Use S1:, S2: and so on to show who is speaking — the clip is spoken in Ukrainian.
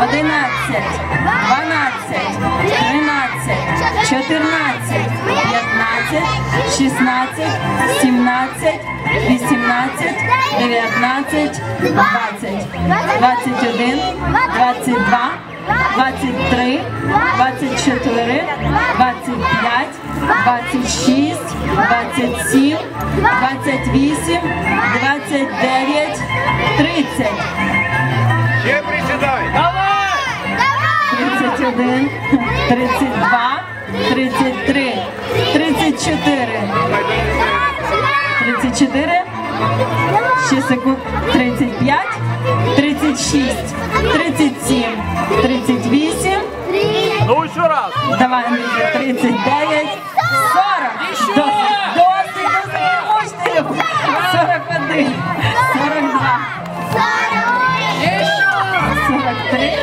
S1: одинадцять, дванадцять, тринадцять, чотирнадцять, п'ятнадцять, шістнадцять, сімнадцять, вісімнадцять, дев'ятнадцять, двадцять, двадцять один, двадцять два. 23, 24, 25, 26, 27, 28,
S2: 29, 30.
S1: 31, 32, 33, 34, 34, 6 секунд, 35, 36, 37, 38,
S3: Ну еще раз.
S1: давай, Андрій, 39, 40, досить, досить, досить, не можете, Люб. 41, 42, 43,